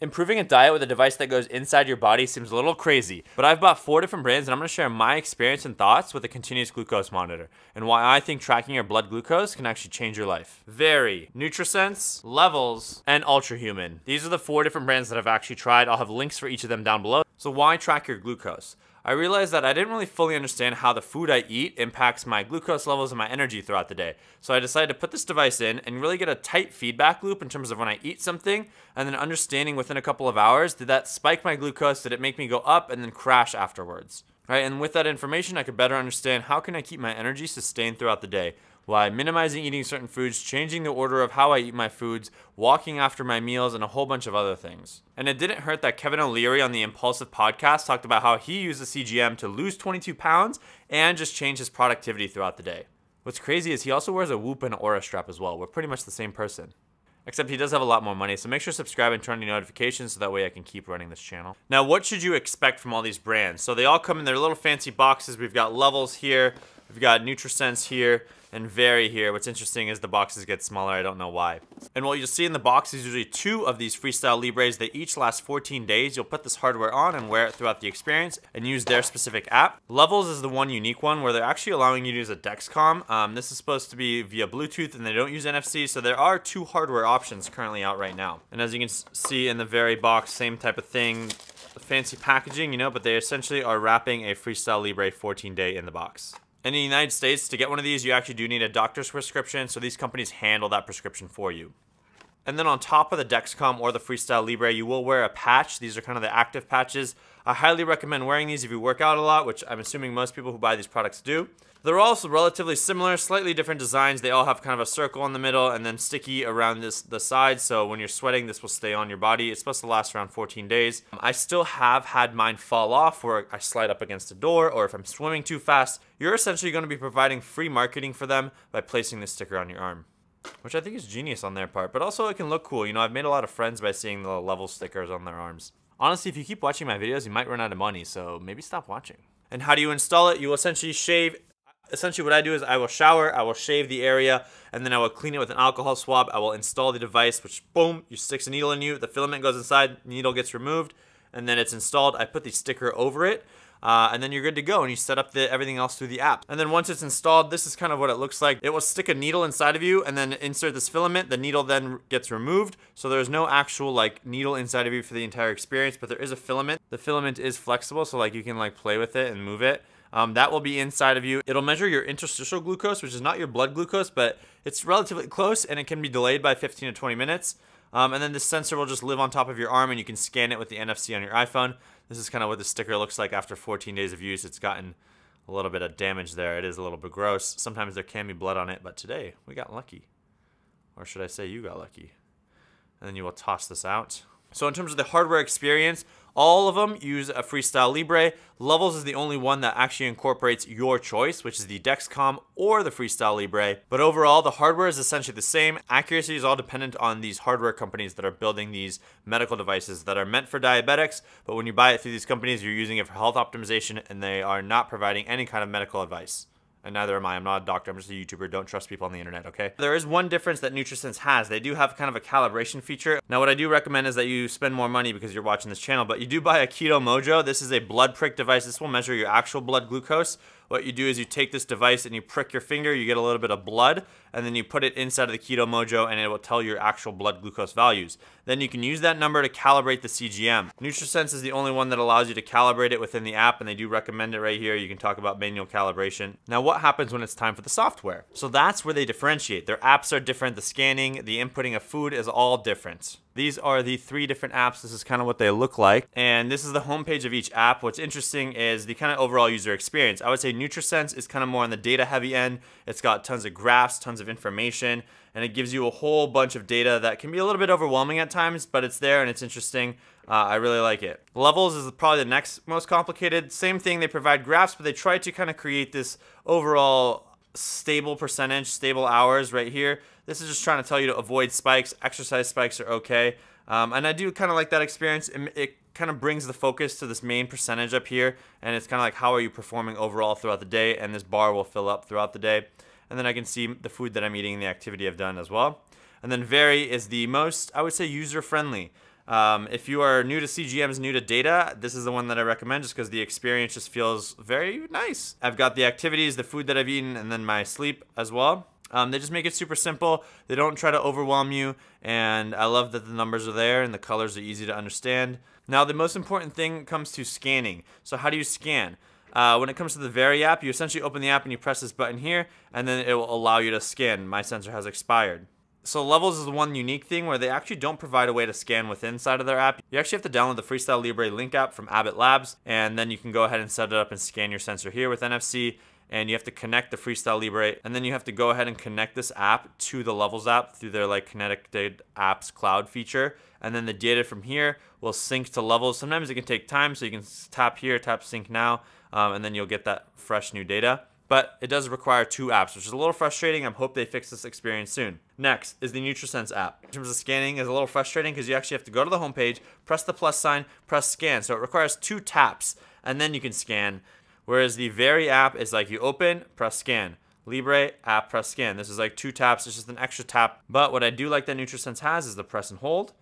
Improving a diet with a device that goes inside your body seems a little crazy, but I've bought four different brands and I'm to share my experience and thoughts with a continuous glucose monitor and why I think tracking your blood glucose can actually change your life. Veri, NutriSense, Levels, and Ultrahuman. These are the four different brands that I've actually tried. I'll have links for each of them down below. So why track your glucose? I realized that I didn't really fully understand how the food I eat impacts my glucose levels and my energy throughout the day. So I decided to put this device in and really get a tight feedback loop in terms of when I eat something and then understanding within a couple of hours, did that spike my glucose? Did it make me go up and then crash afterwards? Right, and with that information, I could better understand how can I keep my energy sustained throughout the day why minimizing eating certain foods, changing the order of how I eat my foods, walking after my meals, and a whole bunch of other things. And it didn't hurt that Kevin O'Leary on the Impulsive podcast talked about how he used the CGM to lose 22 pounds and just change his productivity throughout the day. What's crazy is he also wears a Whoop and Oura strap as well. We're pretty much the same person. Except he does have a lot more money, so make sure to subscribe and turn on your notifications so that way I can keep running this channel. Now, what should you expect from all these brands? So they all come in their little fancy boxes. We've got Levels here, we've got NutriSense here, and Veri here. What's interesting is the boxes get smaller. I don't know why. And what you'll see in the box is usually two of these Freestyle Libres. They each last 14 days. You'll put this hardware on and wear it throughout the experience and use their specific app. Levels is the one unique one where they're actually allowing you to use a Dexcom. Um, this is supposed to be via Bluetooth and they don't use NFC. So there are two hardware options currently out right now. And as you can see in the Veri box, same type of thing fancy packaging, you know, but they essentially are wrapping a Freestyle Libre 14 day in the box. In the United States, to get one of these, you actually do need a doctor's prescription, so these companies handle that prescription for you. And then on top of the Dexcom or the Freestyle Libre, you will wear a patch. These are kind of the active patches. I highly recommend wearing these if you work out a lot, which I'm assuming most people who buy these products do. They're also relatively similar, slightly different designs. They all have kind of a circle in the middle and then sticky around this the sides. So when you're sweating, this will stay on your body. It's supposed to last around 14 days. Um, I still have had mine fall off where I slide up against a door or if I'm swimming too fast. You're essentially going to be providing free marketing for them by placing this sticker on your arm. Which I think is genius on their part, but also it can look cool. You know, I've made a lot of friends by seeing the level stickers on their arms. Honestly, if you keep watching my videos, you might run out of money, so maybe stop watching. And how do you install it? You will essentially shave essentially what I do is I will shower, I will shave the area, and then I will clean it with an alcohol swab. I will install the device, which boom, you sticks a needle in you, the filament goes inside, needle gets removed, and then it's installed. I put the sticker over it. Uh, and then you're good to go and you set up the everything else through the app. And then once it's installed, this is kind of what it looks like. It will stick a needle inside of you and then insert this filament. The needle then gets removed. So there's no actual like needle inside of you for the entire experience, but there is a filament. The filament is flexible, so like you can like play with it and move it. Um, that will be inside of you. It'll measure your interstitial glucose, which is not your blood glucose, but it's relatively close and it can be delayed by 15 to 20 minutes. Um, and then this sensor will just live on top of your arm and you can scan it with the NFC on your iPhone. This is kind of what the sticker looks like after 14 days of use. It's gotten a little bit of damage there. It is a little bit gross. Sometimes there can be blood on it, but today we got lucky. Or should I say you got lucky? And then you will toss this out. So in terms of the hardware experience, all of them use a Freestyle Libre. Levels is the only one that actually incorporates your choice, which is the Dexcom or the Freestyle Libre. But overall, the hardware is essentially the same. Accuracy is all dependent on these hardware companies that are building these medical devices that are meant for diabetics. But when you buy it through these companies, you're using it for health optimization and they are not providing any kind of medical advice and neither am I. I'm not a doctor. I'm just a YouTuber. Don't trust people on the internet, okay? There is one difference that NutriSense has. They do have kind of a calibration feature. Now, what I do recommend is that you spend more money because you're watching this channel, but you do buy a Keto Mojo. This is a blood prick device. This will measure your actual blood glucose. What you do is you take this device and you prick your finger, you get a little bit of blood, and then you put it inside of the Keto Mojo and it will tell your actual blood glucose values. Then you can use that number to calibrate the CGM. NutriSense is the only one that allows you to calibrate it within the app and they do recommend it right here. You can talk about manual calibration. Now what happens when it's time for the software? So that's where they differentiate. Their apps are different, the scanning, the inputting of food is all different. These are the three different apps. This is kind of what they look like. And this is the homepage of each app. What's interesting is the kind of overall user experience. I would say NutriSense is kind of more on the data heavy end. It's got tons of graphs, tons of information, and it gives you a whole bunch of data that can be a little bit overwhelming at times, but it's there and it's interesting. Uh, I really like it. Levels is probably the next most complicated. Same thing, they provide graphs, but they try to kind of create this overall stable percentage, stable hours right here. This is just trying to tell you to avoid spikes. Exercise spikes are okay. Um, and I do kind of like that experience. It, it kind of brings the focus to this main percentage up here. And it's kind of like how are you performing overall throughout the day. And this bar will fill up throughout the day. And then I can see the food that I'm eating and the activity I've done as well. And then Veri is the most, I would say, user-friendly. Um, if you are new to CGMs, new to data, this is the one that I recommend just because the experience just feels very nice. I've got the activities, the food that I've eaten, and then my sleep as well. Um, they just make it super simple. They don't try to overwhelm you, and I love that the numbers are there and the colors are easy to understand. Now, the most important thing comes to scanning. So, how do you scan? Uh, when it comes to the Veri app, you essentially open the app and you press this button here, and then it will allow you to scan. My sensor has expired. So Levels is the one unique thing where they actually don't provide a way to scan within inside of their app. You actually have to download the Freestyle Libre Link app from Abbott Labs, and then you can go ahead and set it up and scan your sensor here with NFC and you have to connect the Freestyle Libre, and then you have to go ahead and connect this app to the Levels app through their like kinetic connected apps cloud feature, and then the data from here will sync to Levels. Sometimes it can take time, so you can tap here, tap sync now, um, and then you'll get that fresh new data. But it does require two apps, which is a little frustrating. I hope they fix this experience soon. Next is the NutriSense app. In terms of scanning, is a little frustrating because you actually have to go to the homepage, press the plus sign, press scan. So it requires two taps, and then you can scan. Whereas the Veri app is like you open, press scan. Libre app, press scan. This is like two taps. It's just an extra tap. But what I do like that NutriSense has is the press and hold.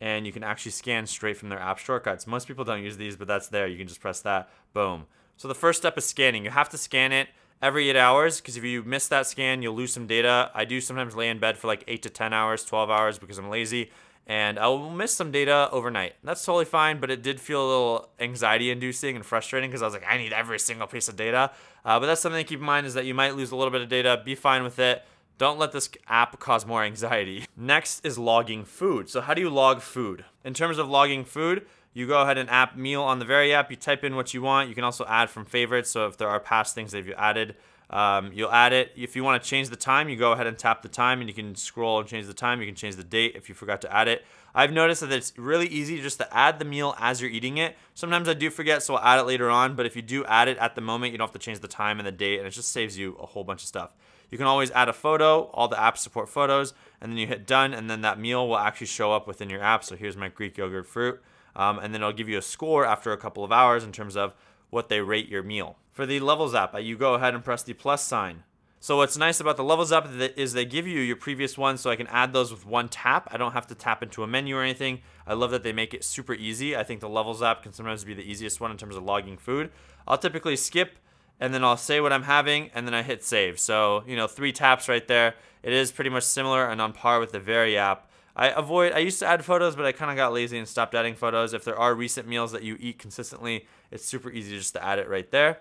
And you can actually scan straight from their app shortcuts. Most people don't use these, but that's there. You can just press that. Boom. So the first step is scanning. You have to scan it every eight hours because if you miss that scan, you'll lose some data. I do sometimes lay in bed for like eight to 10 hours, 12 hours because I'm lazy and I will miss some data overnight. That's totally fine, but it did feel a little anxiety inducing and frustrating because I was like, I need every single piece of data. Uh, but that's something to keep in mind is that you might lose a little bit of data. Be fine with it. Don't let this app cause more anxiety. Next is logging food. So how do you log food? In terms of logging food, you go ahead and app meal on the Veri app. You type in what you want. You can also add from favorites. So if there are past things that you added, um, you'll add it. If you want to change the time, you go ahead and tap the time and you can scroll and change the time. You can change the date if you forgot to add it. I've noticed that it's really easy just to add the meal as you're eating it. Sometimes I do forget, so I'll add it later on. But if you do add it at the moment, you don't have to change the time and the date, and it just saves you a whole bunch of stuff. You can always add a photo. All the apps support photos, and then you hit done, and then that meal will actually show up within your app. So here's my Greek yogurt fruit, um, and then it'll give you a score after a couple of hours in terms of what they rate your meal. For the Levels app, uh, you go ahead and press the plus sign. So what's nice about the Levels app is they give you your previous ones so I can add those with one tap. I don't have to tap into a menu or anything. I love that they make it super easy. I think the Levels app can sometimes be the easiest one in terms of logging food. I'll typically skip and then I'll say what I'm having and then I hit save. So, you know, three taps right there. It is pretty much similar and on par with the Veri app. I avoid, I used to add photos, but I kind of got lazy and stopped adding photos. If there are recent meals that you eat consistently, it's super easy just to add it right there.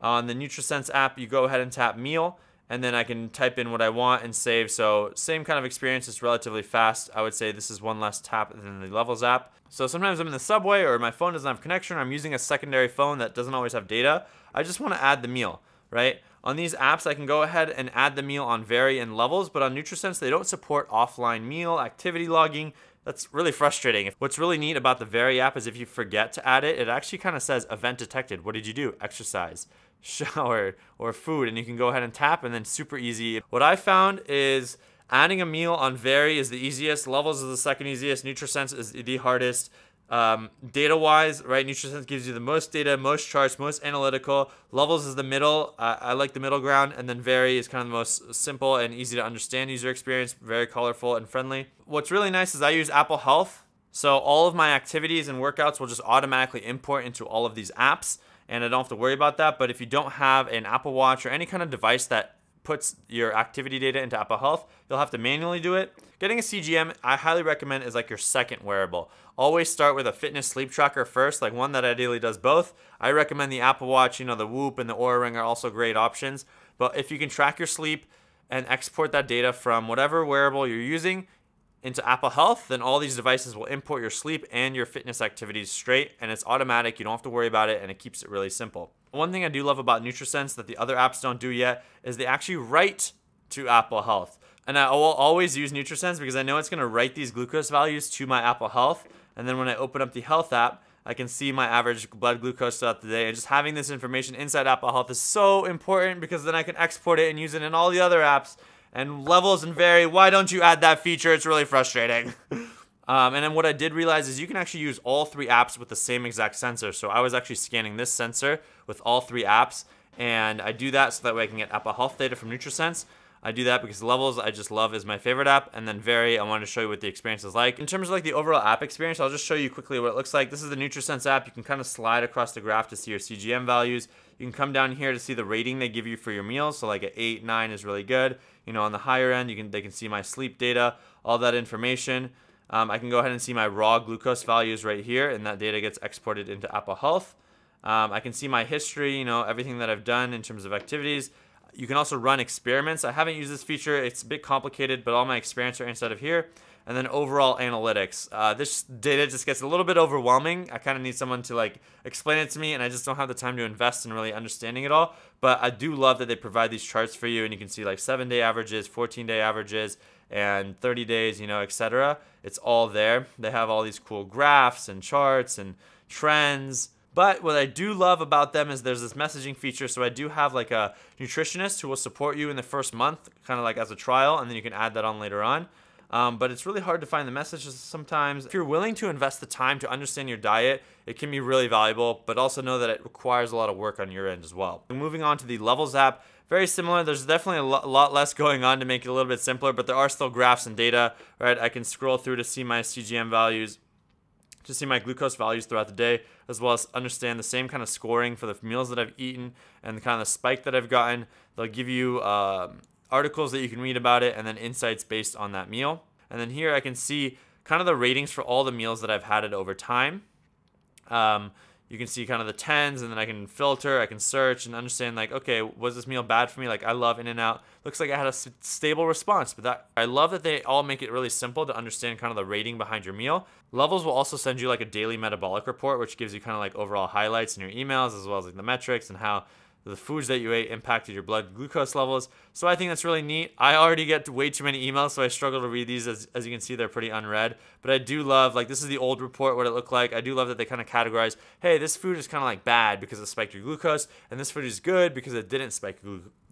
On the NutriSense app, you go ahead and tap meal, and then I can type in what I want and save. So same kind of experience, it's relatively fast. I would say this is one less tap than the Levels app. So sometimes I'm in the subway or my phone doesn't have connection, I'm using a secondary phone that doesn't always have data. I just want to add the meal, right? On these apps, I can go ahead and add the meal on Veri and Levels, but on NutriSense, they don't support offline meal activity logging. That's really frustrating. What's really neat about the Veri app is if you forget to add it, it actually kind of says event detected. What did you do? Exercise, shower, or food, and you can go ahead and tap, and then super easy. What I found is adding a meal on Veri is the easiest. Levels is the second easiest. NutriSense is the hardest. Um, data wise, right, NutriSense gives you the most data, most charts, most analytical. Levels is the middle. Uh, I like the middle ground. And then Veri is kind of the most simple and easy to understand user experience, very colorful and friendly. What's really nice is I use Apple Health. So all of my activities and workouts will just automatically import into all of these apps. And I don't have to worry about that. But if you don't have an Apple Watch or any kind of device that puts your activity data into Apple Health, you'll have to manually do it. Getting a CGM, I highly recommend is like your second wearable. Always start with a fitness sleep tracker first, like one that ideally does both. I recommend the Apple Watch, you know, the Whoop and the Oura Ring are also great options. But if you can track your sleep and export that data from whatever wearable you're using, into Apple Health, then all these devices will import your sleep and your fitness activities straight, and it's automatic. You don't have to worry about it, and it keeps it really simple. One thing I do love about NutriSense that the other apps don't do yet is they actually write to Apple Health. And I will always use NutriSense because I know it's going to write these glucose values to my Apple Health. And then when I open up the Health app, I can see my average blood glucose throughout the day. And just having this information inside Apple Health is so important because then I can export it and use it in all the other apps and levels and Veri. Why don't you add that feature? It's really frustrating. um, and then what I did realize is you can actually use all three apps with the same exact sensor. So I was actually scanning this sensor with all three apps, and I do that so that way I can get Apple Health data from NutriSense. I do that because Levels I just love is my favorite app, and then Veri I wanted to show you what the experience is like. In terms of like the overall app experience, I'll just show you quickly what it looks like. This is the NutriSense app. You can kind of slide across the graph to see your CGM values. You can come down here to see the rating they give you for your meals. So like an 8, 9 is really good. You know, on the higher end, you can they can see my sleep data, all that information. Um, I can go ahead and see my raw glucose values right here, and that data gets exported into Apple Health. Um, I can see my history, you know, everything that I've done in terms of activities. You can also run experiments. I haven't used this feature. It's a bit complicated, but all my experiments are inside of here. And then overall analytics. Uh, this data just gets a little bit overwhelming. I kind of need someone to like explain it to me, and I just don't have the time to invest in really understanding it all. But I do love that they provide these charts for you, and you can see like seven day averages, 14 day averages, and 30 days, you know, etc. It's all there. They have all these cool graphs and charts and trends. But what I do love about them is there's this messaging feature. So I do have like a nutritionist who will support you in the first month, kind of like as a trial, and then you can add that on later on. Um, but it's really hard to find the messages sometimes. If you're willing to invest the time to understand your diet, it can be really valuable, but also know that it requires a lot of work on your end as well. moving on to the Levels app, very similar. There's definitely a lot less going on to make it a little bit simpler, but there are still graphs and data, right? I can scroll through to see my CGM values to see my glucose values throughout the day, as well as understand the same kind of scoring for the meals that I've eaten and the kind of spike that I've gotten. They'll give you um, articles that you can read about it and then insights based on that meal. And then here I can see kind of the ratings for all the meals that I've had it over time. Um, you can see kind of the tens and then I can filter, I can search and understand like, okay, was this meal bad for me? Like I love In-N-Out. Looks like I had a stable response, but that I love that they all make it really simple to understand kind of the rating behind your meal. Levels will also send you like a daily metabolic report, which gives you kind of like overall highlights in your emails as well as like the metrics and how the foods that you ate impacted your blood glucose levels. So I think that's really neat. I already get way too many emails, so I struggle to read these. As, as you can see, they're pretty unread. But I do love, like, this is the old report, what it looked like. I do love that they kind of categorize, hey, this food is kind of like bad because it spiked your glucose, and this food is good because it didn't spike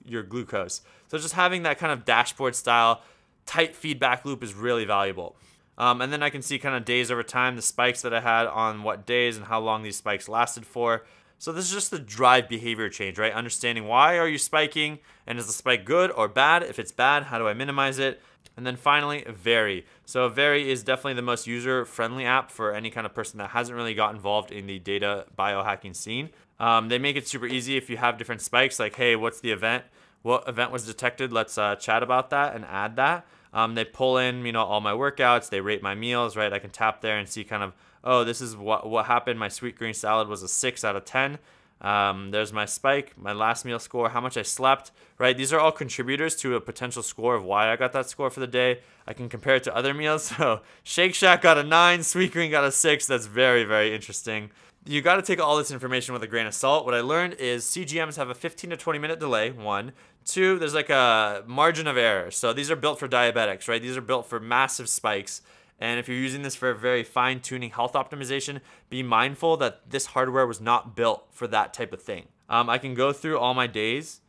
your glucose. So just having that kind of dashboard style, tight feedback loop is really valuable. Um, and then I can see kind of days over time, the spikes that I had on what days and how long these spikes lasted for. So this is just the drive behavior change, right? Understanding why are you spiking and is the spike good or bad? If it's bad, how do I minimize it? And then finally, Veri. So Veri is definitely the most user-friendly app for any kind of person that hasn't really got involved in the data biohacking scene. Um, they make it super easy if you have different spikes, like, hey, what's the event? What event was detected? Let's uh, chat about that and add that. Um, they pull in, you know, all my workouts. They rate my meals, right? I can tap there and see kind of oh, this is what, what happened. My Sweetgreen salad was a 6 out of 10. Um, there's my spike, my last meal score, how much I slept, right? These are all contributors to a potential score of why I got that score for the day. I can compare it to other meals. So Shake Shack got a 9, Sweetgreen got a 6. That's very, very interesting. You got to take all this information with a grain of salt. What I learned is CGMs have a 15 to 20 minute delay, one. Two, there's like a margin of error. So these are built for diabetics, right? These are built for massive spikes. And if you're using this for a very fine tuning health optimization, be mindful that this hardware was not built for that type of thing. Um, I can go through all my days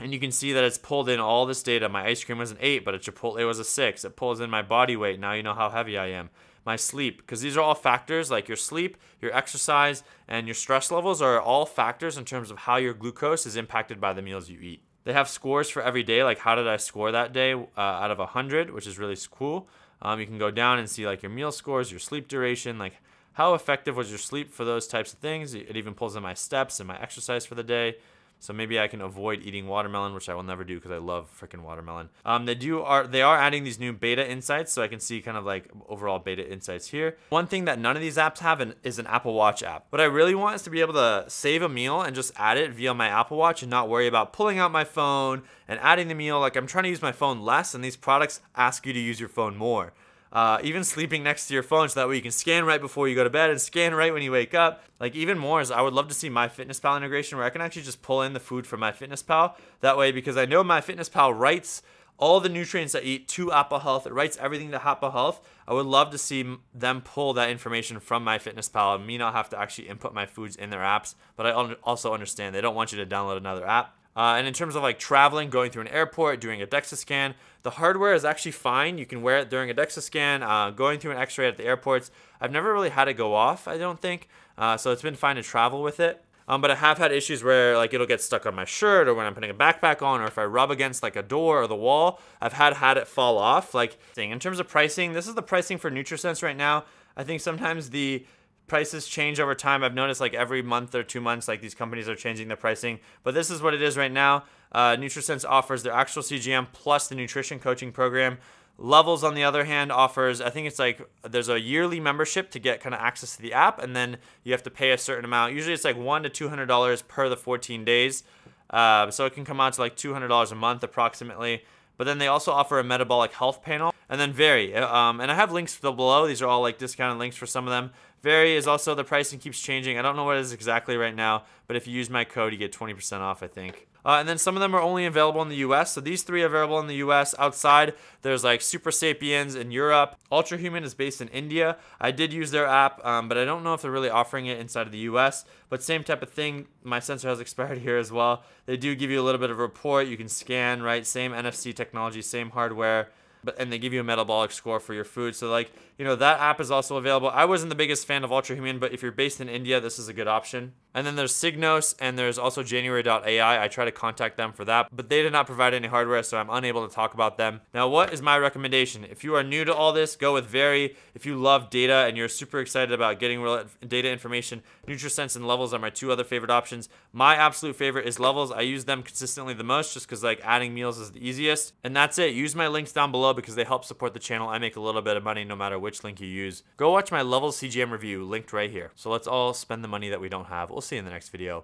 and you can see that it's pulled in all this data. My ice cream was an 8, but a Chipotle was a 6. It pulls in my body weight. Now you know how heavy I am. My sleep, because these are all factors like your sleep, your exercise, and your stress levels are all factors in terms of how your glucose is impacted by the meals you eat. They have scores for every day, like how did I score that day uh, out of 100, which is really cool. Um, you can go down and see like your meal scores, your sleep duration, like how effective was your sleep for those types of things. It even pulls in my steps and my exercise for the day. So maybe I can avoid eating watermelon, which I will never do because I love freaking watermelon. Um, they do are they are adding these new beta insights, so I can see kind of like overall beta insights here. One thing that none of these apps have is an Apple Watch app. What I really want is to be able to save a meal and just add it via my Apple Watch and not worry about pulling out my phone and adding the meal. Like I'm trying to use my phone less, and these products ask you to use your phone more. Uh, even sleeping next to your phone so that way you can scan right before you go to bed and scan right when you wake up. Like even more is I would love to see MyFitnessPal integration where I can actually just pull in the food from MyFitnessPal. That way, because I know MyFitnessPal writes all the nutrients I eat to Apple Health. It writes everything to Apple Health. I would love to see them pull that information from MyFitnessPal and me not have to actually input my foods in their apps. But I also understand they don't want you to download another app. Uh, and in terms of like traveling, going through an airport, doing a DEXA scan, the hardware is actually fine. You can wear it during a DEXA scan, uh, going through an x ray at the airports. I've never really had it go off, I don't think. Uh, so it's been fine to travel with it. Um, but I have had issues where like it'll get stuck on my shirt or when I'm putting a backpack on or if I rub against like a door or the wall, I've had had it fall off. Like thing. in terms of pricing, this is the pricing for NutriSense right now. I think sometimes the prices change over time. I've noticed like every month or two months, like these companies are changing their pricing. But this is what it is right now. Uh, NutriSense offers their actual CGM plus the nutrition coaching program. Levels, on the other hand, offers I think it's like there's a yearly membership to get kind of access to the app, and then you have to pay a certain amount. Usually, it's like one to two hundred dollars per the 14 days. Uh, so it can come out to like two hundred dollars a month approximately. But then they also offer a metabolic health panel, and then Veri. Um, and I have links below. These are all like discounted links for some of them. Veri is also the pricing keeps changing. I don't know what it is exactly right now, but if you use my code, you get 20% off. I think. Uh, and then some of them are only available in the US. So these three are available in the US. Outside, there's like Supersapiens in Europe. Ultrahuman is based in India. I did use their app, um, but I don't know if they're really offering it inside of the US. But same type of thing. My sensor has expired here as well. They do give you a little bit of a report. You can scan, right? Same NFC technology, same hardware but and they give you a metabolic score for your food. So like, you know, that app is also available. I wasn't the biggest fan of Ultrahuman, but if you're based in India, this is a good option. And then there's Signos and there's also January.ai. I try to contact them for that, but they did not provide any hardware, so I'm unable to talk about them. Now, what is my recommendation? If you are new to all this, go with Veri. If you love data and you're super excited about getting real data information, NutriSense and Levels are my two other favorite options. My absolute favorite is Levels. I use them consistently the most just because like adding meals is the easiest. And that's it. Use my links down below because they help support the channel. I make a little bit of money no matter which link you use. Go watch my level CGM review linked right here. So let's all spend the money that we don't have. We'll see you in the next video.